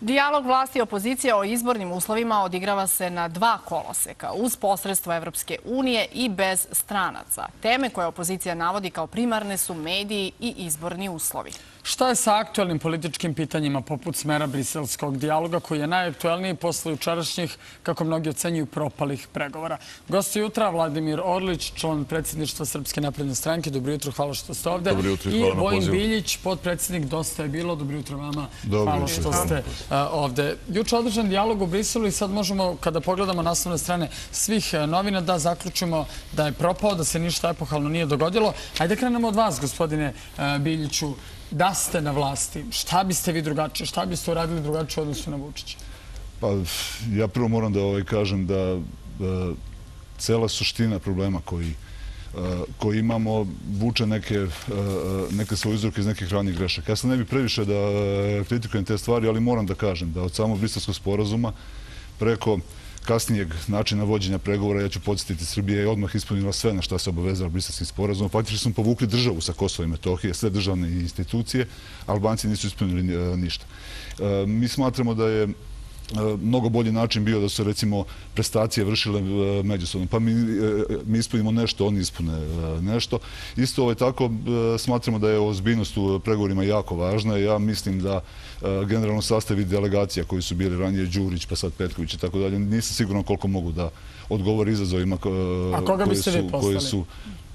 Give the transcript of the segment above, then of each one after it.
Dijalog vlasti i opozicije o izbornim uslovima odigrava se na dva koloseka, uz posredstvo Evropske unije i bez stranaca. Teme koje opozicija navodi kao primarne su mediji i izborni uslovi. Šta je sa aktualnim političkim pitanjima poput smera briselskog dijaloga koji je najaktualniji posle učarašnjih, kako mnogi ocenjuju, propalih pregovora? Gosti jutra, Vladimir Orlić, član predsjedništva Srpske napredne stranke. Dobro jutro, hvala što ste ovde. Dobro jutro, hvala na. I Vojn Biljić, podpredsjednik Dosta je bilo. Dobro jutro vama, hvala što ste ovde. Juče održan dijalog u Briselu i sad možemo, kada pogledamo naslovne strane svih novina, da zaključimo da je propao, da se ništa epohalno nije dogodilo. Hajde krenemo od vas, gospodine Biljiću da ste na vlasti, šta biste vi drugačije, šta biste uradili drugačije odnosu na Vučića? Pa, ja prvo moram da ovaj kažem da e, cela suština problema koji e, koji imamo vuče neke e, neke svoje uzroke iz nekih ranih grešaka. Ja sam ne bi previše da kritikujem te stvari, ali moram da kažem da od samog brislavskog sporazuma preko kasnijeg načina vođenja pregovora, ja ću podsjetiti, Srbije je odmah ispunila sve na što se obavezala brisarskim sporazumom. Faktički smo povukli državu sa Kosova i Metohije, sve državne institucije, Albanci nisu ispunili e, ništa. E, mi smatramo da je mnogo bolji način bio da su recimo prestacije vršile e, međusobno. Pa mi e, ispunimo nešto, oni ispune nešto. Isto ovaj tako smatramo da je ozbiljnost u pregovorima jako važna. Ja mislim da generalno sastavi delegacija koji su bili ranije Đurić, pa sad Petković i tako dalje, nisam siguran koliko mogu da odgovori izazovima koji su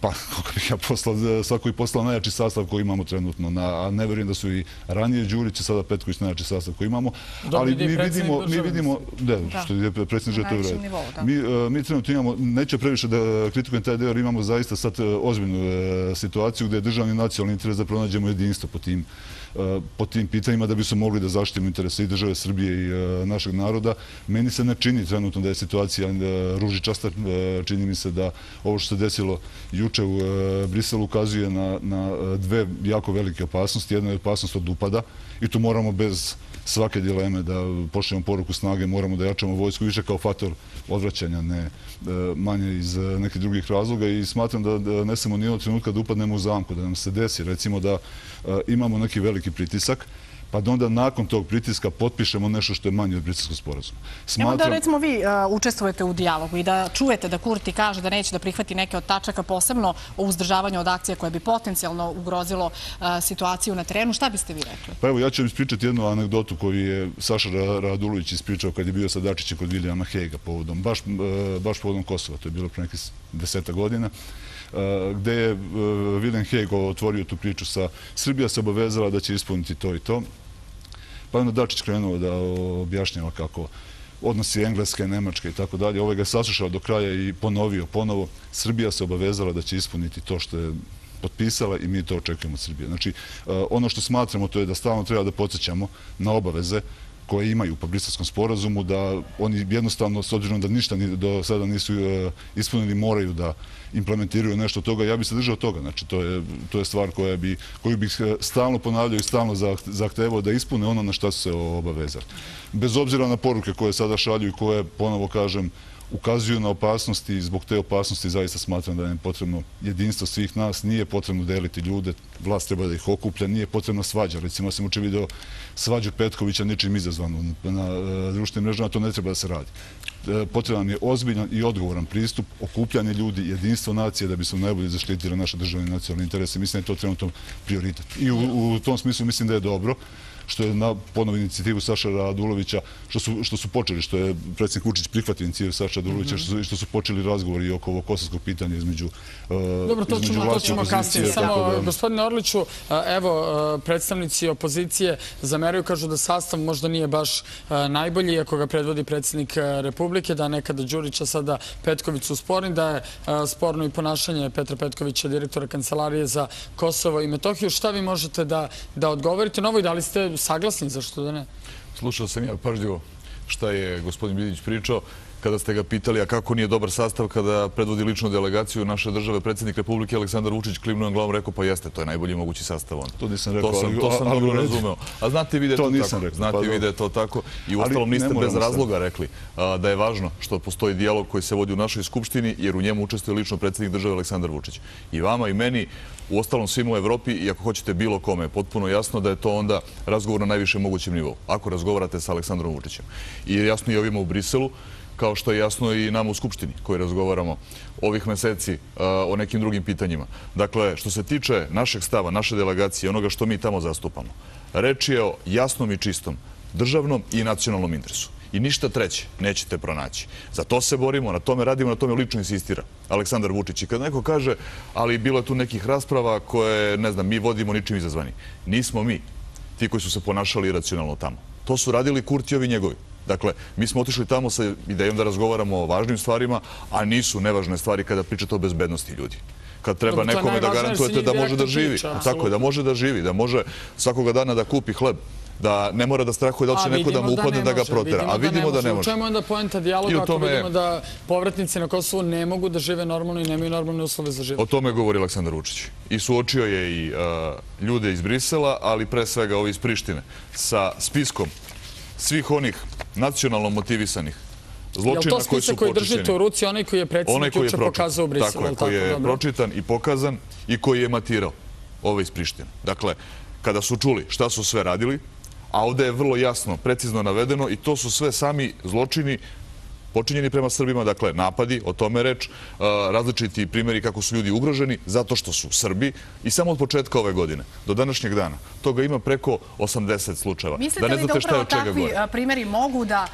pa kako bih ja poslao, svako i poslao najjači sastav koji imamo trenutno, a ne verujem da su i ranije Đurić i sada Petković najjači sastav koji imamo, ali mi vidimo, mi vidimo, da, što je predsjednik žete vred. Mi, mi trenutno imamo, neće previše da kritikujem taj deo, jer imamo zaista sad ozbiljnu situaciju gdje je državni nacionalni interes da pronađemo jedinstvo po tim po tim pitanjima da bi su mogli da zaštitimo interese i države Srbije i našeg naroda. Meni se ne čini trenutno da je situacija ružičasta. Čini mi se da ovo što se desilo juče u e, Briselu ukazuje na e, dve jako velike opasnosti. Jedna je opasnost od upada i tu moramo bez svake dileme da pošljemo poruku snage, moramo da jačamo vojsku više kao faktor odvraćanja, ne e, manje iz nekih drugih razloga i smatram da ne samo nijednog trenutka da upadnemo u zamku, da nam se desi, recimo da imamo neki veliki pritisak, pa da onda nakon tog pritiska potpišemo nešto što je manje od britanskog sporazuma. Evo da recimo vi uh, učestvujete u dijalogu i da čujete da Kurti kaže da neće da prihvati neke od tačaka, posebno o uzdržavanju od akcije koje bi potencijalno ugrozilo uh, situaciju na terenu. Šta biste vi rekli? Pa evo, ja ću vam ispričati jednu anegdotu koju je Saša Radulović ispričao kad je bio sa Dačićem kod Vilijama Hega povodom, baš uh, povodom Kosova. To je bilo pre nekih deseta godina gde je William Hague otvorio tu priču sa Srbija se obavezala da će ispuniti to i to. Pa onda Dačić krenuo da objašnjava kako odnosi Engleske, Nemačke i tako dalje. Ove ga saslušao do kraja i ponovio ponovo. Srbija se obavezala da će ispuniti to što je potpisala i mi to očekujemo od Srbije. Znači, eh, ono što smatramo to je da stalno treba da podsjećamo na obaveze koje imaju po brislavskom sporazumu, da oni jednostavno, s obzirom da ništa do sada nisu eh, ispunili, moraju da implementiraju nešto od toga. Ja bih se držao toga. Znači, to je stvar koju bih e, stalno ponavljao i stalno zahtevao da ispune ono na što su se obavezali. Bez obzira na poruke koje sada šalju i koje, ponovo kažem, ukazuju na opasnosti i zbog te opasnosti zaista smatram da je potrebno jedinstvo svih nas, nije potrebno deliti ljude, vlast treba da ih okuplja, nije potrebno svađa. Recimo, sam uče video svađu Petkovića ničim izazvanu na e, društvenim mrežama, to ne treba da se radi. E, potreban je ozbiljan i odgovoran pristup, okupljanje ljudi, jedinstvo nacije da bi smo najbolje zaštitili naše državne nacionalne interese. Mislim da je to trenutno prioritet. I u tom smislu mislim da je dobro što je na ponovu inicijativu Saša Radulovića, što su počeli, što je predsjednik Vučić prihvatio inicijativu Saša Radulovića, što su počeli razgovori oko ovog kosovskog pitanja između uh, Dobro, to ćemo kasnije. Samo, gospodine Orliću, uh, evo, predstavnici opozicije zameraju, kažu da sastav možda nije baš najbolji, ako ga predvodi predsjednik Republike, da nekada Đurića sada Petković su sporni, da je sporno i ponašanje Petra Petkovića, direktora Kancelarije za Kosovo i Metohiju. Šta vi možete da odgovorite na ovo i da li ste saglasni, zašto da ne? Slušao sam ja pažljivo šta je gospodin Biljić pričao. kada ste ga pitali, a kako nije dobar sastav kada predvodi ličnu delegaciju naše države, predsjednik Republike Aleksandar Vučić klimnujem glavom rekao, pa jeste, to je najbolji mogući sastav on. To nisam rekao. To sam dobro razumeo. A znate vi da je to tako. Znate pa vi da je to tako. I u ostalom niste bez razloga rekli da je važno što postoji dijalog koji se vodi u našoj skupštini, jer u njemu učestvuje lično predsjednik države Aleksandar Vučić. I vama i meni, u ostalom svim u Evropi, i ako hoćete bilo kome, potpuno jasno da je to onda razgovor na najvišem mogućem nivou. Ako razgovarate sa Aleksandrom Vučićem. I jasno i ovima u Briselu, kao što je jasno i nam u Skupštini koji razgovaramo ovih meseci e, o nekim drugim pitanjima. Dakle, što se tiče našeg stava, naše delegacije, onoga što mi tamo zastupamo, reč je o jasnom i čistom državnom i nacionalnom interesu. I ništa treće nećete pronaći. Za to se borimo, na tome radimo, na tome lično insistira Aleksandar Vučić. I kad neko kaže, ali bilo je tu nekih rasprava koje, ne znam, mi vodimo ničim izazvani. Nismo mi ti koji su se ponašali iracionalno tamo. To su radili Kurtijovi njegovi. Dakle, mi smo otišli tamo sa idejom da razgovaramo o važnim stvarima, a nisu nevažne stvari kada pričate o bezbednosti ljudi. Kad treba nekome da garantujete da može da živi. Tako je, da može da živi, da može svakoga dana da kupi hleb da ne mora da strahuje da li će neko da mu upadne da ga protera. A vidimo da ne može. U čemu je onda pojenta dijaloga ako vidimo da povratnici na Kosovo ne mogu da žive normalno i nemaju normalne uslove za život? O tome govori Aleksandar Vučić. I suočio je i ljude iz Brisela, ali pre svega ovi iz Prištine, sa spiskom svih onih nacionalno motivisanih zločina koji su počećeni. Je li to spisak koji držite u ruci, onaj koji je predsjednik juče pokazao u Briselu? Tako je, koji je pročitan i pokazan i koji je matirao ove iz Prištine. Dakle, kada su čuli šta su sve radili, a ovde je vrlo jasno, precizno navedeno i to su sve sami zločini počinjeni prema Srbima, dakle napadi, o tome reč, različiti primjeri kako su ljudi ugroženi zato što su Srbi i samo od početka ove godine do današnjeg dana toga ima preko 80 slučajeva. Mislite li da upravo takvi primjeri mogu da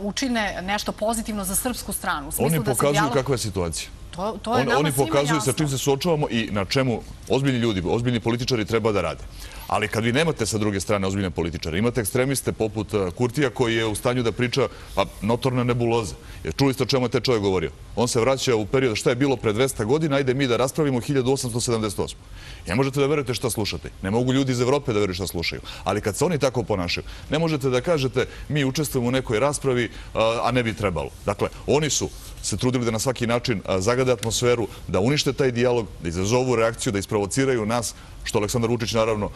učine nešto pozitivno za srpsku stranu? Oni pokazuju kakva je situacija. Oni pokazuju sa čim se suočavamo i na čemu ozbiljni ljudi, ozbiljni političari treba da rade. Ali kad vi nemate sa druge strane ozbiljne političare, imate ekstremiste poput eh, Kurtija koji je u stanju da priča pa, notorne nebuloze. Jer čuli ste o čemu je te čovjek govorio. On se vraća u period šta je bilo pre 200 godina, ajde mi da raspravimo 1878. Ne možete da verujete šta slušate. Ne mogu ljudi iz Evrope da veruju šta slušaju. Ali kad se oni tako ponašaju, ne možete da kažete mi učestvujemo u nekoj raspravi, a ne bi trebalo. Dakle, oni su se trudili da na svaki način zagade atmosferu, da unište taj dijalog, da izazovu reakciju, da isprovociraju nas, što Aleksandar Vučić naravno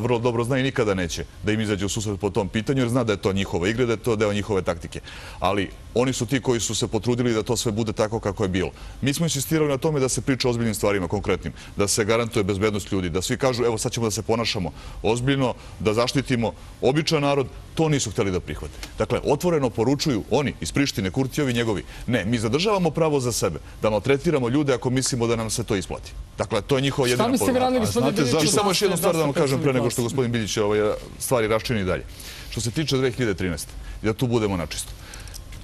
vrlo dobro zna i nikada neće da im izađe u susret po tom pitanju, jer zna da je to njihova igra, da je to deo njihove taktike. Ali oni su ti koji su se potrudili da to sve bude tako kako je bilo. Mi smo insistirali na tome da se priča o ozbiljnim stvarima, konkretnim, da se garantuje bezbednost ljudi, da svi kažu, evo sad ćemo da se ponašamo ozbiljno, da zaštitimo običan narod, to nisu hteli da prihvate. Dakle, otvoreno poručuju oni iz Prištine, Kurtijovi, njegovi, ne, mi zadržavamo pravo za sebe, da maltretiramo ljude ako mislimo da nam se to isplati. Dakle, to je njihova jedina poruka. Znači, samo još jednu stvar da vam kažem pre nego što gospodin Biljić ovaj stvari raščini dalje. Što se tiče 2013. i da tu budemo načisto.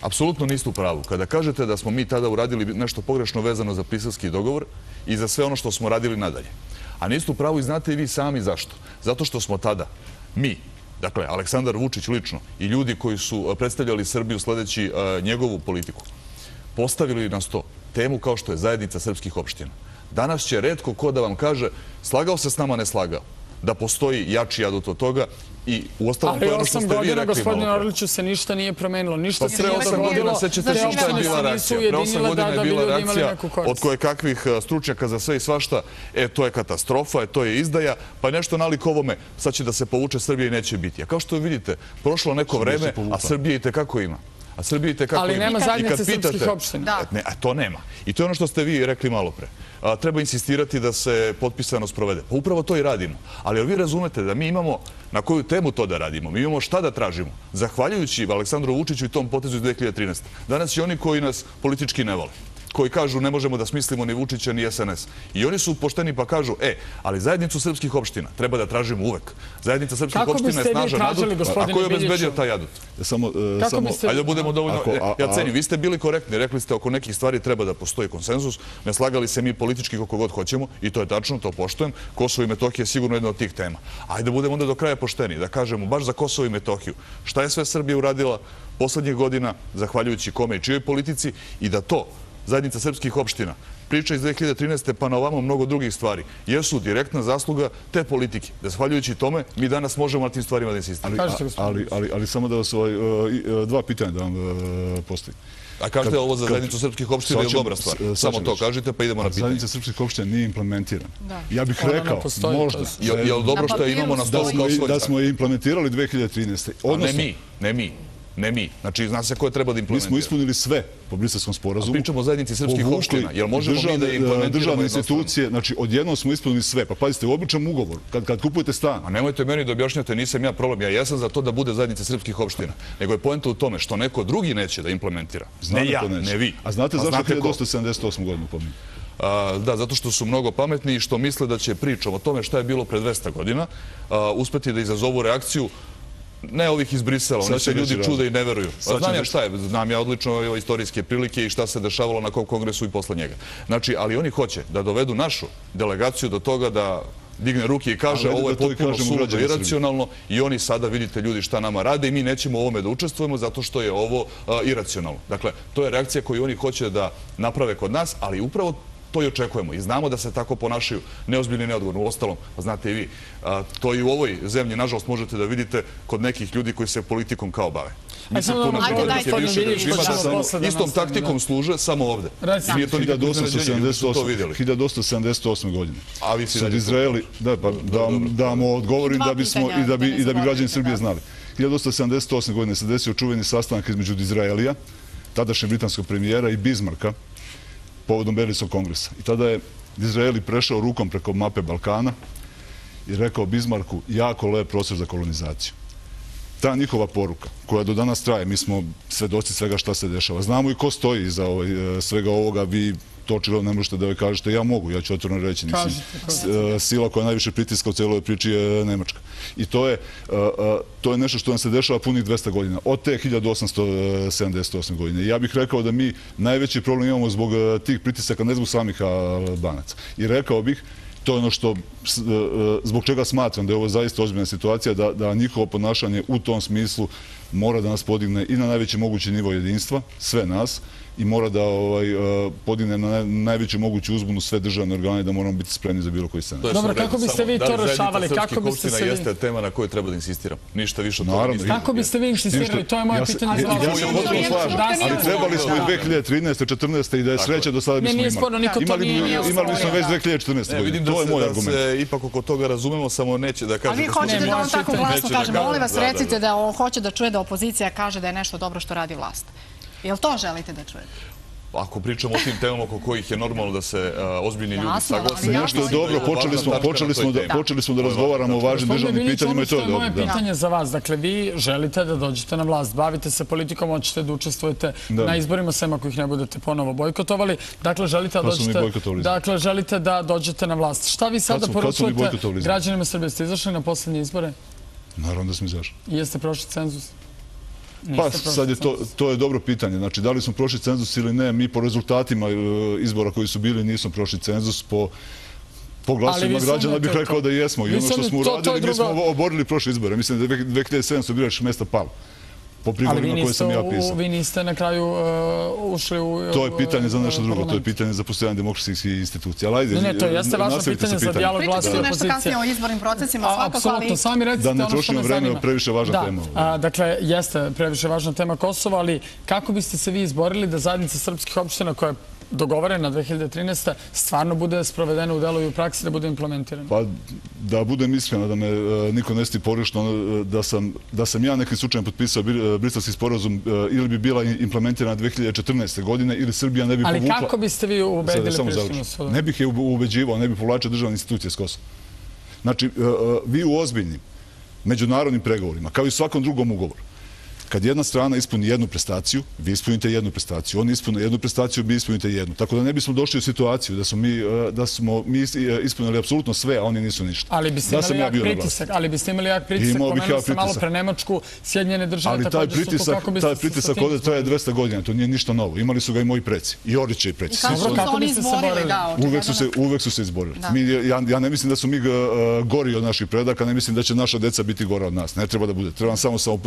Apsolutno niste u pravu. Kada kažete da smo mi tada uradili nešto pogrešno vezano za pisarski dogovor i za sve ono što smo radili nadalje. A niste u pravu i znate i vi sami zašto. Zato što smo tada, mi, dakle, Aleksandar Vučić lično i ljudi koji su eh, predstavljali Srbiju sledeći eh, njegovu politiku, postavili nas to temu kao što je zajednica srpskih opština. Danas će redko ko da vam kaže slagao se s nama, ne slagao. Da postoji jači adut od toga i u ostalom to je ono što ste vi rekli. Ali osam godina, gospodine Orliću, se ništa nije promenilo. Ništa se nije dogodilo. Godina sećate se šta je bila reakcija. Pre osam godina je bila reakcija od koje kakvih e, stručnjaka za sve i svašta. E, to je katastrofa, e, to je izdaja, pa nešto nalik ovome, sad će da se povuče Srbije i neće biti. A kao što vidite, prošlo neko vreme, a Srbije i tekako ima. A Srbije i tekako ima. Ali nema zajednice srpskih opština. Ne, a to nema. I to je ono što ste vi rekli malo pre treba insistirati da se potpisano sprovede. Pa upravo to i radimo. Ali vi razumete da mi imamo na koju temu to da radimo. Mi imamo šta da tražimo. Zahvaljujući Aleksandru Vučiću i tom potezu iz 2013. Danas i oni koji nas politički ne vole koji kažu ne možemo da smislimo ni Vučića ni SNS. I oni su pošteni pa kažu, e, ali zajednicu srpskih opština treba da tražimo uvek. Zajednica srpskih opština je snažan adut, a ko je obezbedio taj adut? Samo, e, samo, ajde da budemo dovoljno, e, ja cenim, vi ste bili korektni, rekli ste oko nekih stvari treba da postoji konsenzus, ne slagali se mi politički kako god hoćemo i to je tačno, to poštojem. Kosovo i Metohija je sigurno jedna od tih tema. Ajde da budemo onda do kraja pošteni, da kažemo baš za Kosovo i Metohiju. Šta je sve Srbija uradila poslednjih godina, zahvaljujući kome i čijoj politici, i da to zajednica srpskih opština priča iz 2013. pa na ovamo mnogo drugih stvari, jesu direktna zasluga te politike. Zahvaljujući tome, mi danas možemo na tim stvarima da insistiramo. Ali samo da vas ovaj, e, e, dva pitanja da vam e, postavim. A kažete ovo za zajednicu srpskih opština je dobra stvar. Samo to kažete pa idemo na pitanje. Zajednica srpskih opština nije implementirana. Ja bih rekao, možda... Je li dobro što je imamo na stolu kao svoj Da smo je implementirali 2013. A ne mi, ne mi. Ne mi. Znači, zna se ko je treba da implementira. Mi smo ispunili sve po brislavskom sporazumu. A pričamo o zajednici srpskih opština. Jel možemo mi da implementiramo državne institucije? Znači, odjednom smo ispunili sve. Pa pazite, u običnom ugovoru, kad kupujete stan... A nemojte meni da objašnjate, nisam ja problem. Ja jesam za to da bude zajednica srpskih opština. Nego je poenta u tome što neko drugi neće da implementira. Ne ja, ne vi. A znate zašto 1278. godinu pominje? Da, zato što su mnogo pametni i što misle da će pričom o tome šta je bilo pre 200 godina uspeti da izazovu reakciju Ne ovih iz Brisela, oni se ljudi čude i ne veruju. Znam ja šta je, znam ja odlično istorijske prilike i šta se dešavalo na kom kongresu i posle njega. Znači, ali oni hoće da dovedu našu delegaciju do toga da digne ruke i kaže ovo je potpuno suludo i racionalno i oni sada vidite ljudi šta nama rade i mi nećemo u ovome da učestvujemo zato što je ovo iracionalno. Dakle, to je reakcija koju oni hoće da naprave kod nas, ali upravo to i očekujemo. I znamo da se tako ponašaju neozbiljni i neodgovorno. U ostalom, znate i vi, to i u ovoj zemlji, nažalost, možete da vidite kod nekih ljudi koji se politikom kao bave. Istom taktikom služe, samo ovde. 1878. godine. A vi si. Izraeli, da, pa da vam odgovorim i da bi građani Srbije znali. 1878. godine se desio čuveni sastanak između Izraelija, tadašnje britanskog premijera i Bismarka, povodom Berlinskog kongresa. I tada je Izraeli prešao rukom preko mape Balkana i rekao Bismarku jako lep prostor za kolonizaciju. Ta njihova poruka, koja do danas traje, mi smo svedoci svega šta se dešava. Znamo i ko stoji iza ovaj, e, svega ovoga, vi to očilo ne možete da joj kažete, ja mogu, ja ću otvorno reći. E, sila koja najviše pritiska u celoj priči je Nemačka. I to je, e, e, to je nešto što nam se dešava punih 200 godina, od te 1878 godine. Ja bih rekao da mi najveći problem imamo zbog tih pritisaka, ne zbog samih albanaca. I rekao bih, to je ono što, zbog čega smatram da je ovo zaista ozbiljna situacija, da njihovo ponašanje u tom smislu mora da nas podigne i na najveći mogući nivo jedinstva, sve nas, i mora da ovaj, e, podigne na najveću moguću uzbunu sve državne organe da moramo biti spremni za bilo koji scenarij. Dobro, kako biste vi to rešavali? Kako biste se vi... jeste tema na kojoj treba da insistiram. Ništa više od toga. Kako biste vi insistirali? To je moje pitanje. Ja se potpuno slažem, ali trebali smo i 2013. 14. i da je sreća do sada bismo imali. Imali smo već 2014. godine. To je moj argument. Vidim da se ipak oko toga razumemo, samo neće da kažem... A vi hoćete da on tako glasno kaže, molim vas recite da on hoće da čuje da opozicija kaže da je nešto dobro što radi vlast. Jel to želite da čujete? Ako pričamo o tim temama oko kojih je normalno da se ozbiljni ljudi saglase... Nešto je dobro, počeli smo da razgovaramo o važnim državnim pitanjima i to je dobro. Moje pitanje za vas, dakle, vi želite da dođete na vlast, bavite se politikom, hoćete da učestvujete na izborima, sem ako ih ne budete ponovo bojkotovali. Dakle, želite da dođete... Dakle, želite da dođete na vlast. Šta vi sada poručujete građanima Srbije? Ste izašli na posljednje izbore? Naravno da smo izašli. I jeste prošli cenzus? Pa sad je to, to je dobro pitanje. Znači, da li smo prošli cenzus ili ne, mi po rezultatima e, izbora koji su bili nismo prošli cenzus po Po glasovima građana bih rekao da jesmo. I ono što smo uradili, mi smo oborili prošle izbore. Mislim da je 2007 su birač mesta palo po prigovorima koje sam ja pisao. Ali vi niste na kraju uh, ušli u... To je pitanje za nešto drugo, to je pitanje za postojanje demokratskih institucija. Ali ajde, ne, ne, to jeste važno pitanje za dijalog vlasti i opozicije. Pričate nešto kasnije o izbornim procesima, svakako, ali... Apsolutno, sami recite ono što me zanima. Da ne trošimo vreme, previše važna tema. Da, dakle, jeste previše važna tema Kosova, ali kako biste se vi izborili da zajednica srpskih opština koja je dogovorena 2013. stvarno bude sprovedena u delu i u praksi da bude implementirana? Pa da budem iskreno, da me e, niko ne sti porišno, e, da sam ja nekim slučajem potpisao e, bristavski sporozum ili bi bila implementirana 2014. godine ili Srbija ne bi povukla... Ali kako biste vi ubedili Prištinu svoju? Ne bih je ubeđivao, ne bih povlačio državne institucije s Kosova. Znači, vi u ozbiljnim međunarodnim pregovorima, kao i svakom drugom ugovoru, kad jedna strana ispuni jednu prestaciju, vi ispunite jednu prestaciju. Oni ispune jednu prestaciju, vi ispunite jednu. Tako da ne bismo došli u situaciju da smo mi, e, da smo mi e, ispunili apsolutno sve, a oni nisu ništa. Ali biste imali jak pritisak, ali biste imali jak pritisak, pomenuli ste malo pre Nemačku, Sjedinjene države, ali taj pritisak, taj pritisak ovdje traje 200 godina, to nije ništa novo. Imali su ga i moji preci, i Oriće i preci. I kako su oni izborili, da, uvek su se, uvek su se izborili. Mi, ja, ja ne mislim da su mi uh, gori od naših predaka, ne mislim da će naša deca biti gora od nas. Ne treba da bude. Treba samo samo,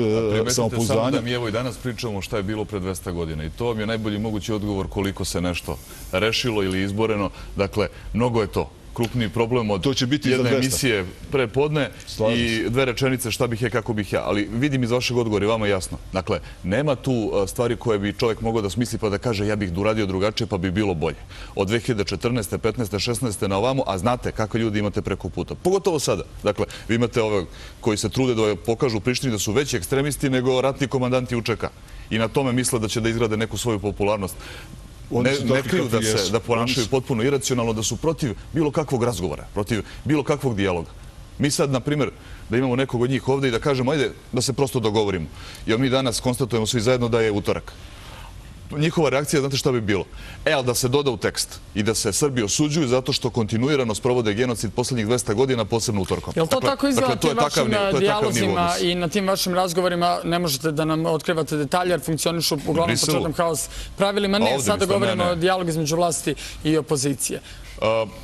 samo pouzdanja. da mi evo i danas pričamo šta je bilo pre 200 godina i to vam je najbolji mogući odgovor koliko se nešto rešilo ili izboreno. Dakle, mnogo je to krupniji problem od jedne emisije pre podne i dve rečenice šta bih je, kako bih ja. Ali vidim iz vašeg odgovora i vama jasno. Dakle, nema tu e, stvari koje bi čovjek mogao da smisli pa da kaže ja bih uradio drugačije pa bi bilo bolje. Od 2014. 15. 16. na ovamo, a znate kako ljudi imate preko puta. Pogotovo sada. Dakle, vi imate ove koji se trude da pokažu u Prištini da su veći ekstremisti nego ratni komandanti UČK. I na tome misle da će da izgrade neku svoju popularnost ne kriju da se da ponašaju potpuno iracionalno, da su protiv bilo kakvog razgovora, protiv bilo kakvog dijaloga. Mi sad, na primjer, da imamo nekog od njih ovdje i da kažemo, ajde da se prosto dogovorimo. Jer mi danas konstatujemo svi zajedno da je utorak njihova reakcija, znate šta bi bilo? E, ali da se doda u tekst i da se Srbi osuđuju zato što kontinuirano sprovode genocid poslednjih 200 godina, posebno utorkom. Je li to tako izgleda dakle, tim vašim dijalozima i na tim vašim razgovorima ne možete da nam otkrivate detalje jer funkcionišu uglavnom početnom haos pravilima? Ne, sada govorimo o dijalog između vlasti i opozicije.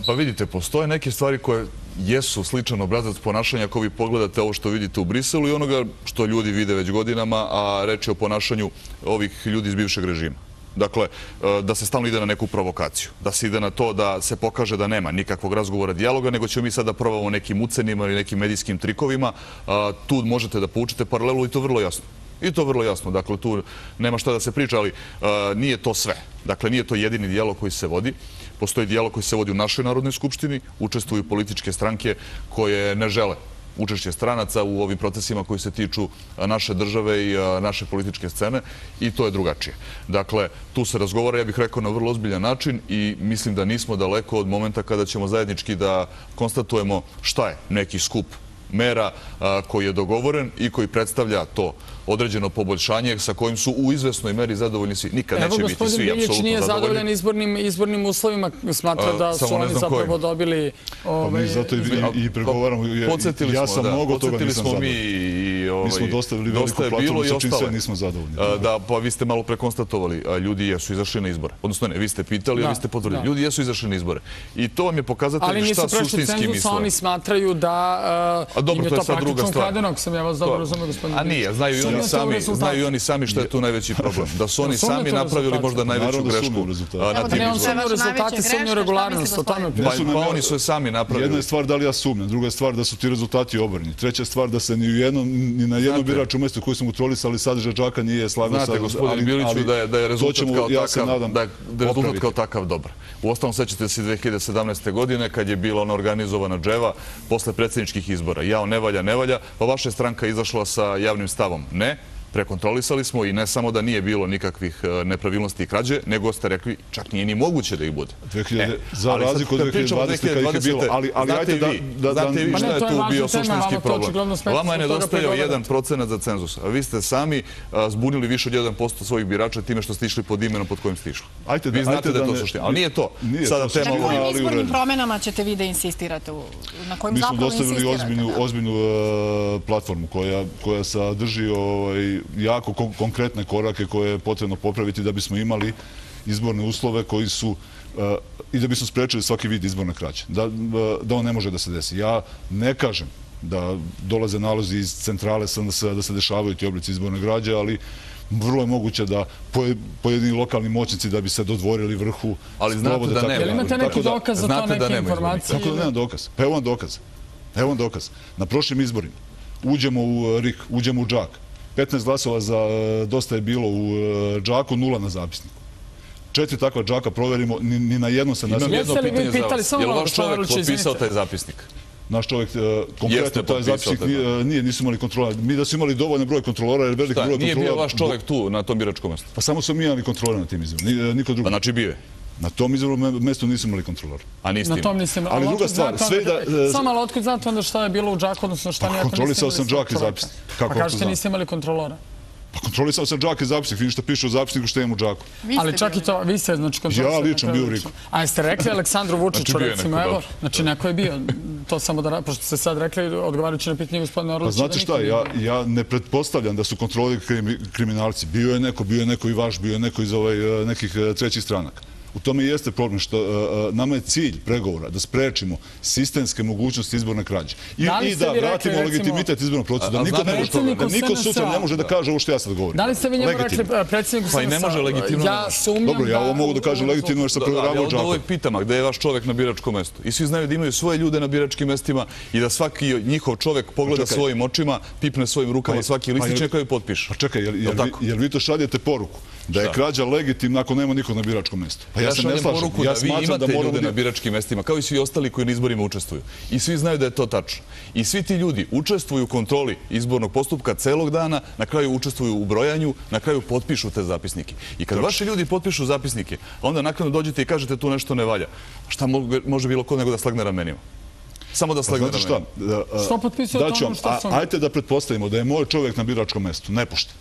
Pa vidite, postoje neke stvari koje jesu sličan obrazac ponašanja ako vi pogledate ovo što vidite u Briselu i onoga što ljudi vide već godinama, a reći o ponašanju ovih ljudi iz bivšeg režima. Dakle, da se stalno ide na neku provokaciju, da se ide na to da se pokaže da nema nikakvog razgovora, dijaloga, nego ćemo mi sada probamo nekim ucenima ili nekim medijskim trikovima. Tu možete da poučite paralelu i to vrlo jasno. I to vrlo jasno. Dakle, tu nema šta da se priča, ali nije to sve. Dakle, nije to jedini dijalog koji se vodi postoji dijalog koji se vodi u našoj Narodnoj skupštini, učestvuju političke stranke koje ne žele učešće stranaca u ovim procesima koji se tiču naše države i naše političke scene i to je drugačije. Dakle, tu se razgovara, ja bih rekao, na vrlo ozbiljan način i mislim da nismo daleko od momenta kada ćemo zajednički da konstatujemo šta je neki skup mera koji je dogovoren i koji predstavlja to određeno poboljšanje sa kojim su u izvesnoj meri zadovoljni svi. Nikad neće biti svi apsolutno zadovoljni. Evo, gospodin Biljić nije zadovoljen izbornim uslovima. Smatra da su oni zapravo dobili... Pa mi ovaj, zato i pregovaramo. Ja sam mnogo toga nisam zadovoljni. Mi smo dostavili veliku platformu sa čim sve nismo zadovoljni. Da, pa vi ste malo prekonstatovali. Ljudi jesu izašli na izbore. Odnosno ne, vi ste pitali, a vi ste potvrdili. Ljudi jesu izašli na izbore. I to vam je pokazatelj šta suštinski misle. Ali nisu prešli cenzus, oni smatraju da im je to praktično ukradenog, sam ja vas dobro razumio, gospodin A nije, znaju i oni sami, znaju i oni sami što je tu najveći problem. Da su oni sami napravili možda najveću grešku na tim. Sumnju regularnost, o tome Pa, pa oni su je sami napravili. Jedna je stvar da li ja sumnjam, druga je stvar da su ti rezultati obrni. Treća stvar da se ni, u jednom, ni na jednom biraču mjestu koji smo kontrolisali sadržaj džaka nije slagao sa... Znate, gospodin Biliću, da je, da je rezultat kao takav, da je rezultat kao takav dobar. U ostalom sećate se 2017. godine kad je bila ona organizovana dževa posle predsjedničkih izbora. Jao, ne valja, ne valja, pa vaša stranka izašla sa javnim stavom. Ne, prekontrolisali smo i ne samo da nije bilo nikakvih e, nepravilnosti i krađe, nego ste rekli čak nije ni moguće da ih bude. E, za razliku od 2020. kada ih je bilo. Ali ajte da... Znate vi šta je tu bio suštinski problem. Vama je nedostajao jedan procenat za cenzus. A vi ste sami zbunili više od 1% svojih birača time što ste išli pod imenom pod kojim ste išli. Vi znate da je to suština. Ali nije to. Sada tema Na kojim izbornim promenama ćete vi da insistirate? Na kojim zapravo insistirate? Mi smo dostavili ozbiljnu e, platformu koja sadrži ovaj, jako konkretne korake koje je potrebno popraviti da bismo imali izborne uslove koji su eh, i da bismo sprečili svaki vid izborne kraće. Eh, da on ne može da se desi. Ja ne kažem da dolaze nalozi iz centrale da se dešavaju ti oblici izborne građe, ali vrlo je moguće da pojedini lokalni moćnici da bi se dodvorili vrhu... Ali znate da nema. Jel imate neki dokaz za to, neke informacije? Kako da nema dokaz? Pa evo vam dokaz. Evo vam dokaz. Na prošlim izborima uđemo u RIK, uđemo u džak, 15 glasova za e, dosta je bilo u e, džaku, nula na zapisniku. Četiri takva džaka proverimo, ni na jednom se nastavimo. Imam jedno pitanje za vas. Je li vaš čovjek potpisao taj zapisnik? Naš čovjek, e, konkretno taj zapisnik, nije, nisu imali kontrola. Mi da su imali dovoljno broj kontrolora, jer veliki broj kontrolora... Nije bio vaš čovjek tu, na tom biračkom mjestu? Pa samo smo mi imali kontrolora na tim izvorima, niko drugi. Pa znači bio je? Na tom izvornom mjestu nisam imali kontrolor. A niste Na tom nisam Ali druga stvar, sve da... Samo ali otkud znate onda šta je bilo u džaku, odnosno šta nijete niste imali... Kontrolisao sam džak i zapisnik. Pa kažete niste imali kontrolora? Pa kontrolisao sam džak i zapisnik, vidim što piše u zapisniku što imam u džaku. Ali čak i to, vi ste znači kontrolisali. Ja lično bio u Riku. A jeste rekli Aleksandru Vučiću, znači, recimo, evo, znači neko je bio, to samo da, pošto ste sad rekli, odgovarajući na pitanje gospodine Orlića. Pa znate šta, ja, ja ne pretpostavljam da su kontroli kriminalci. Bio je neko, bio je neko i vaš, bio je neko iz ovaj, nekih trećih stranaka. U tome jeste problem što nama je cilj pregovora da sprečimo sistemske mogućnosti izborne krađe. I da vratimo legitimitet izbornog procesu. Da niko sutra ne može da kaže ovo što ja sad govorim. Da li ste vi njemu rekli predsjedniku Pa i ne može legitimno. Ja sumnjam Dobro, ja ovo mogu da kažem legitimno jer sam provjeravao džakom. Ja onda uvijek pitam, gde je vaš čovek na biračkom mestu? I svi znaju da imaju svoje ljude na biračkim mestima i da svaki njihov čovek pogleda svojim očima, pipne svojim rukama pa svaki listić pa nekaju potpiše. Pa čekaj, jer vi to šaljete poruku da je krađa legitimna ako nema nikog na biračkom mestu. Pa ja se ne slažem. Ja da vi imate ljude na biračkim mestima, kao i svi ostali koji na izborima učestvuju. I svi znaju da je to tačno. I svi ti ljudi učestvuju u kontroli izbornog postupka celog dana, na kraju učestvuju u brojanju, na kraju potpišu te zapisnike. I kad vaši ljudi potpišu zapisnike, onda nakon dođete i kažete tu nešto ne valja. Šta može bilo ko nego da slagne ramenima? Samo da pa slagne ramenima. Znate šta? Što potpisuje to ono što sam... Ajte da pretpostavimo da je moj čovjek na biračkom mestu, nepošten.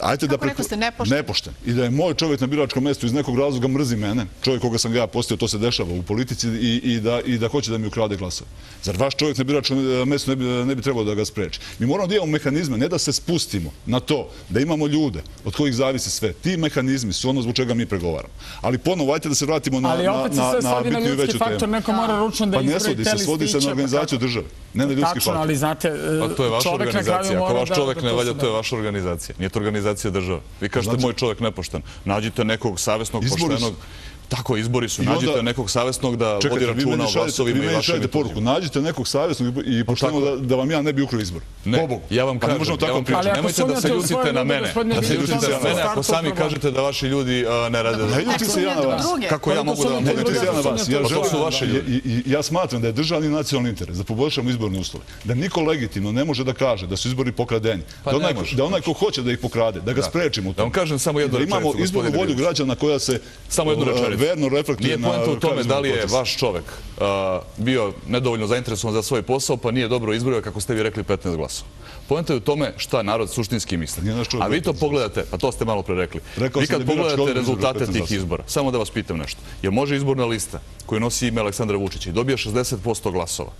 Ajte da rekao ste nepošten? Nepošten. I da je moj čovjek na biračkom mjestu iz nekog razloga mrzi mene, čovjek koga sam ga ja postio, to se dešava u politici i, da, i da hoće da mi ukrade glasove. Zar vaš čovjek na biračkom mjestu ne bi, ne bi trebalo da ga spreči? Mi moramo da imamo mehanizme, ne da se spustimo na to, da imamo ljude od kojih zavisi sve. Ti mehanizmi su ono zbog čega mi pregovaramo. Ali ponovo, ajte da se vratimo na, Ali opet se sve svodi na ljudski faktor, neko mora ručno da pa ne svodi se, svodi se na organizaciju države, ne na ljudski faktor. ali znate, pa to je vaša organizacija. Ako vaš čovjek ne valja, to je vaša organizacija. Nije to organizacija države. Vi kažete znači- moj čovjek nepošten. Nađite nekog savjesnog, poštenog. Tako, izbori su. Nađite nekog savjesnog da vodi računa o glasovima i vašim poruku. Nađite nekog savjesnog i pošteno da vam ja ne bi ukrao izbor. Ne, ja vam pa kažem, nemojte da se ljutite na mene. Da se ljutite na mene ako sami kažete da vaši ljudi ne rade. Ne ljuti se ja na vas. Kako ja mogu da vam? Ne ljuti se ja na vas. To su vaše ljudi. Ja smatram da je državni nacionalni interes da poboljšamo izborne uslove. Da niko legitimno ne može da kaže da su izbori pokradeni. Pa da onaj ko hoće da ih pokrade, da ga sprečimo. Da vam kažem samo jednu rečenicu. Imamo izbornu volju građana koja se samo jednu rečenicu verno reflektuje na... Nije poenta u tome da li je vaš čovek bio nedovoljno zainteresovan za svoj posao, pa nije dobro izborio, kako ste vi rekli, 15 glasova. Poenta je u tome šta narod suštinski misli. A vi to pogledate, pa to ste malo pre rekli. Vi kad pogledate rezultate tih izbora, samo da vas pitam nešto, jer može izborna lista koja nosi ime Aleksandra Vučića i dobija 60% glasova,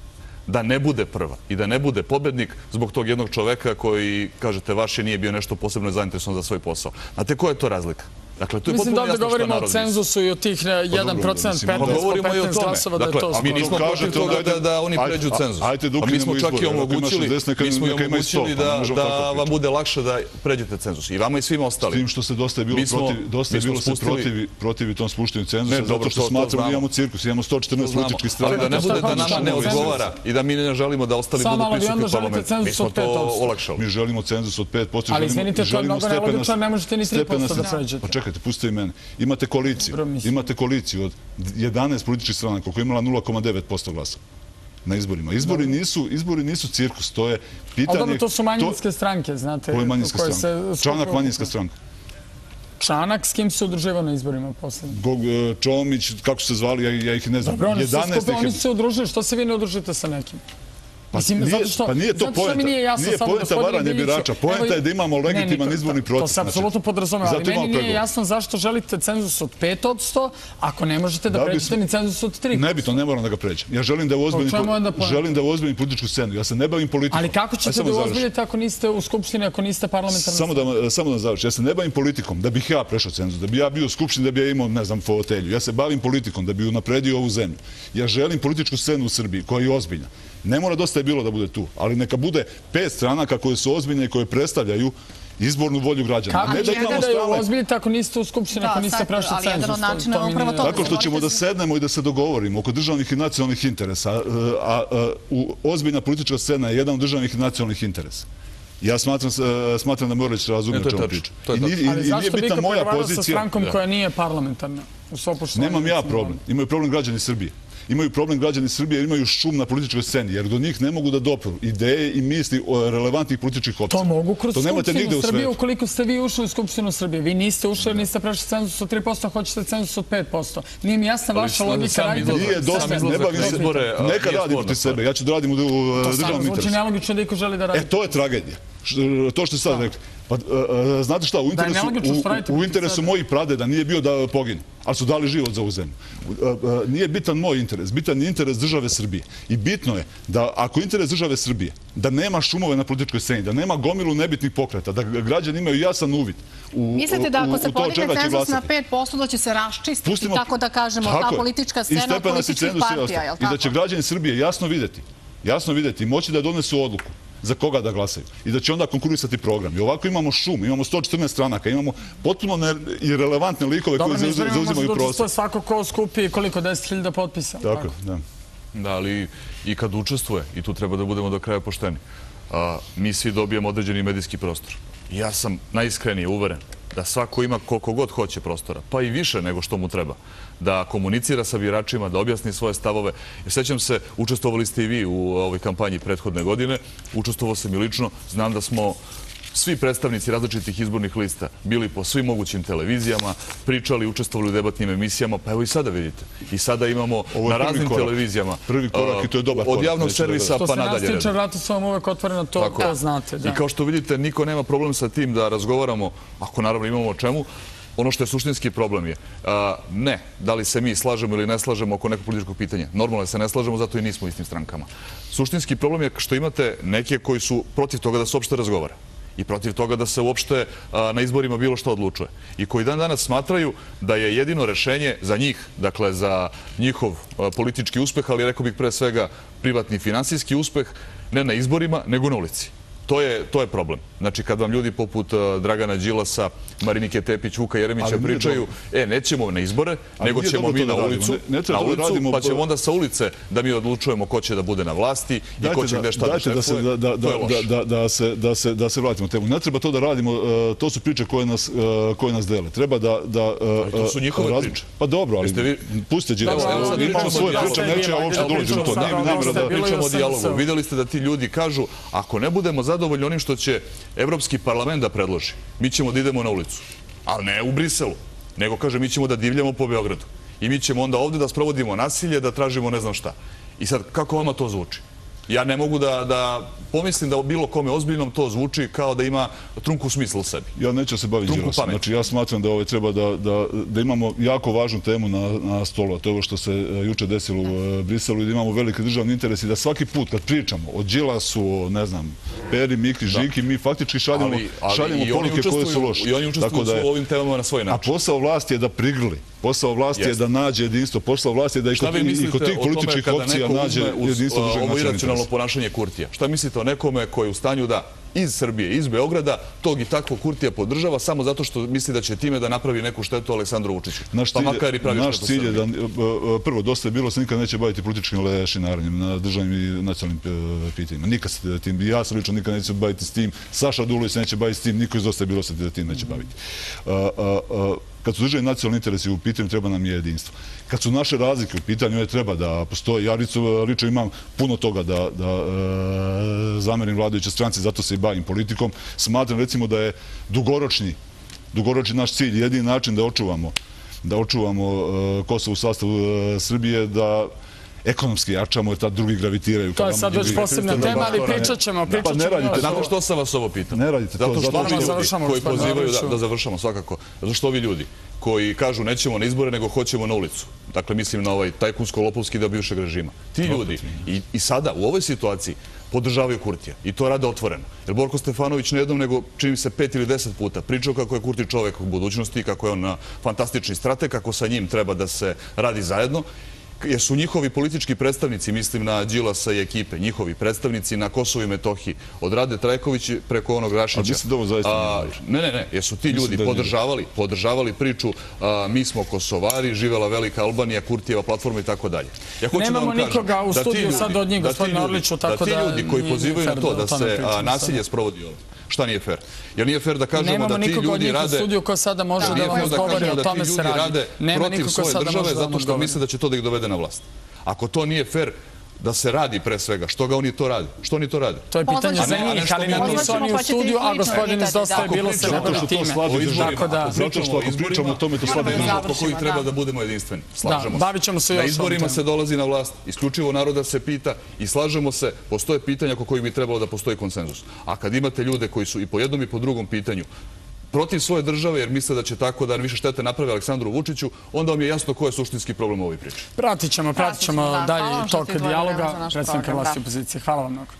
da ne bude prva i da ne bude pobednik zbog tog jednog čoveka koji, kažete, vaše nije bio nešto posebno zainteresovan za svoj posao. Znate, koja je to razlika? Dakle, to je Mislim da ovdje govorimo o cenzusu i o tih 1%, 15, 15 glasova da je to. Mi nismo protiv toga da oni pređu cenzus. A mi smo čak i omogućili da vam bude lakše da pređete cenzus. I vama i svima ostali. S tim što se dosta je bilo se protiv tom spuštenju cenzusa, zato što smatramo da imamo cirkus, imamo 114 političkih strana. Ali da ne bude da nama ne odgovara i da mi ne želimo da ostali budu prisutni u parlamentu. Mi smo to olakšali. Mi želimo cenzus od 5%. Ali izvinite, to je mnogo nelogično, ne možete ni 3% da pređete. Pa čekajte, pustite mene. Imate koaliciju. Imate koaliciju od 11 političkih strana koja je imala 0,9% glasa na izborima. Izbori nisu, izbori nisu cirkus, to je pitanje... Ali to su manjinske stranke, znate. Koje manjinske stranke? Čanak manjinska stranka. Čanak, s kim se udruživao na izborima posljedno? E, Čomić, kako se zvali, ja ih ne znam. Dobro, oni su se udružili, što se vi ne udružite sa nekim? Pa, Mislim, nije, zato što, pa nije to poenta. Nije, jasno, nije poenta varanje birača. Poenta je da imamo legitiman izborni proces. To se znači. apsolutno podrazumeva, ali meni nije jasno zašto želite cenzus od 5 od 100, ako ne možete da, pređete ni cenzus od 3 Ne bi to, ne moram da ga pređem. Ja želim da ozbiljim, želim da ozbiljim političku scenu. Ja se ne bavim politikom. Ali kako ćete da ozbiljite ako niste u Skupštini, ako niste parlamentarni? Samo da, samo da završi. Ja se ne bavim politikom da bih ja prešao cenzus, da bi ja bio u Skupštini, da bi ja imao, ne znam, fotelju. Ja se bavim politikom da bi unapredio ovu zemlju. Ja želim političku scenu u Srbiji koja je ozbiljna. Ne mora dosta je bilo da bude tu, ali neka bude pet stranaka koje su ozbiljne i koje predstavljaju izbornu volju građana. Kako ćete da je ozbiljite ako niste u Skupštini, ako niste prešli cenzus? Tako što ćemo da sednemo i da se dogovorimo oko državnih i nacionalnih interesa. E, a ozbiljna politička scena je jedan od državnih i nacionalnih interesa. Ja smatram da Moralić razumije o čemu priča. Ali zašto vi kao pregovarao sa strankom koja nije parlamentarna? Nemam ja problem. Imaju problem građani Srbije imaju problem građani Srbije jer imaju šum na političkoj sceni, jer do njih ne mogu da dopru ideje i misli o relevantnih političkih opcija. To mogu kroz Skupštinu Srbije, ukoliko ste vi ušli u Skupštinu Srbije. Vi niste ušli niste prešli cenzus od 3%, hoćete cenzus od 5%. Nije mi jasna vaša logika radite. Nije dosta, ne bavim se. Neka radi proti sebe, ja ću da radim u državnom interesu. Zvuči nelogično da iko želi da radi. E, to je tragedija To što ste sad rekli. Pa, e, e, znate šta, u interesu mojih prade da nije bio da poginu, ali su dali život za ovu zemlju. Nije bitan moj interes, bitan je interes države Srbije. I bitno je da ako interes države Srbije, da nema šumove na političkoj sceni, da nema gomilu nebitnih pokreta, da građani imaju jasan uvid Mislite da ako se podigne cenzus na 5%, da će se raščistiti, tako da kažemo, ta politička scena političkih partija, I da će građani Srbije jasno videti, jasno videti, moći da donesu odluku za koga da glasaju. I da će onda konkurisati program. I ovako imamo šum, imamo 114 stranaka, imamo potpuno irrelevantne likove koji zauzimaju prostor. Dobro, mi svako ko skupi koliko 10.000 potpisa. Tako, da. Da, ali i kad učestvuje, i tu treba da budemo do kraja pošteni, mi svi dobijemo određeni medijski prostor. Ja sam najiskrenije uveren da svako ima koliko god hoće prostora, pa i više nego što mu treba, da komunicira sa biračima, da objasni svoje stavove. Sećam se, učestvovali ste i vi u ovoj kampanji prethodne godine, učestvovao sam i lično, znam da smo svi predstavnici različitih izbornih lista bili po svim mogućim televizijama, pričali, učestvovali u debatnim emisijama, pa evo i sada vidite. I sada imamo na raznim televizijama prvi korak i to je dobar od javnog servisa pa nadalje. Što se nas tiče, vrata su vam uvek otvorena, to znate. I kao što vidite, niko nema problem sa tim da razgovaramo, ako naravno imamo o čemu, ono što je suštinski problem je ne, da li se mi slažemo ili ne slažemo oko nekog političkog pitanja. Normalno je se ne slažemo, zato i nismo u istim strankama. Suštinski problem je što imate neke koji su protiv toga da se uopšte razgovara i protiv toga da se uopšte na izborima bilo što odlučuje. I koji dan danas smatraju da je jedino rešenje za njih, dakle za njihov politički uspeh, ali rekao bih pre svega privatni finansijski uspeh, ne na izborima, nego na ulici. To je, to je problem. Znači, kad vam ljudi poput uh, Dragana Đilasa, Marinike Tepić, Vuka Jeremića pričaju, e, nećemo na izbore, nego ćemo mi na ulicu, na ulicu, pa ćemo onda sa ulice da mi odlučujemo ko će da bude na vlasti i ko će gde šta da šefuje. Da se Da se vratimo temu. Ne treba to da radimo, uh, to su priče koje nas uh, dele. Treba da... To su njihove priče. Pa dobro, ali pustite Đilasa. Imamo svoje priče, neće ja uopšte dolazim to. Pričamo o dijalogu. Videli ste da ti ljudi kažu, ako ne budemo zadovoljni onim što će Evropski parlament da predloži, mi ćemo da idemo na ulicu. Ali ne u Briselu, nego kaže mi ćemo da divljamo po Beogradu. I mi ćemo onda ovde da sprovodimo nasilje, da tražimo ne znam šta. I sad, kako vama to zvuči? Ja ne mogu da pomislim da bilo kome ozbiljnom to zvuči kao da ima trunku smisla u sebi. Ja neću se baviti Đilasom. Znači, ja smatram da treba da imamo jako važnu temu na stolu, a to je ovo što se e, juče desilo u e, Briselu i da imamo velike državni interes i da svaki put kad pričamo o Đilasu, o, ne znam, Peri, Miki, Žiki, mi faktički šaljemo poruke koje su loše. I oni učestvuju u ovim temama na svoj način. A posao vlasti je da prigrli. Posao vlasti je da nađe jedinstvo. Posao vlasti je da i kod tih političkih opcija nađe jedinstvo državnog nacionalnog ponašanje Kurtija. Šta mislite o nekome koji je u stanju da iz Srbije, iz Beograda, tog i takvo Kurtija podržava samo zato što misli da će time da napravi neku štetu Aleksandru Vučiću. Naš pa cilj je da, e, e, prvo, dosta je bilo, se nikad neće baviti političkim lešinarenjem na državnim i nacionalnim e, pitanjima. Nikad se tim, ja sam lično nikad neće baviti s tim, Saša Dulović neće baviti s tim, niko iz dosta je bilo se tim neće baviti kad su državni nacionalni interesi u pitanju, treba nam je jedinstvo. Kad su naše razlike u pitanju, je treba da postoje. Ja lično imam puno toga da e, zamerim vladajuće stranci, zato se i bavim politikom. Smatram, recimo, da je dugoročni dugoročni naš cilj, jedini način da očuvamo da očuvamo e, Kosovo u sastavu e, Srbije, da ekonomski jačamo, jer tad drugi gravitiraju. To je sad već posebna tema, ali pričat ćemo. Pa ne radite to. što sam vas ovo pitao? Ne radite to. Zato što ovi ljudi koji pozivaju da završamo svakako. Zato što ovi ljudi koji kažu nećemo na izbore, nego hoćemo na ulicu. Dakle, mislim na ovaj tajkunsko-lopovski deo bivšeg režima. Ti ljudi i sada u ovoj situaciji podržavaju Kurtija. I to rade otvoreno. Jer Borko Stefanović ne jednom, nego čini se pet ili deset puta pričao kako je Kurti čovek u budućnosti, kako je on fantastični strate, kako sa njim treba da se radi zajedno jer su njihovi politički predstavnici, mislim na Đilasa i ekipe, njihovi predstavnici na Kosovo i Metohiji, od Rade Trajković preko onog Rašića. A mislim da ovo zaista ne Ne, ne, ne, jer su ti ljudi podržavali, podržavali priču mi smo Kosovari, živela Velika Albanija, Kurtijeva platforma i tako dalje. Nemamo nikoga u studiju sad od njih, gospodin Orliću, tako da... Da ti ljudi koji pozivaju na to da se nasilje sprovodi ovdje, šta nije fair? Jer nije fair da kažemo da ti ljudi rade... Nemamo nikog od njih u studiju ko sada može da vam odgovori, o tome se radi. Nema protiv svoje države zato što misle da će to da ih dovede na vlast. Ako to nije fair, da se radi pre svega. Što ga oni to rade? Što oni to rade? To je pitanje za njih, ali ne nisu oni u studiju, a gospodin iz Dosta je bilo se nekoliko time. Zato što ako pričamo o tome, to slabi država. Po koji treba da budemo jedinstveni. Slažemo se. Bavit ćemo se još. Na izborima se dolazi na vlast, isključivo naroda se pita i slažemo se, postoje pitanja oko kojih bi trebalo da postoji konsenzus. A kad imate ljude koji su i po jednom i po drugom pitanju protiv svoje države, jer misle da će tako da više štete napravi Aleksandru Vučiću, onda vam je jasno ko je suštinski problem u ovoj priči. Pratit ćemo, pratit ćemo dalje tok dijaloga. Predstavnika vlasti opozicije. Hvala vam mnogo.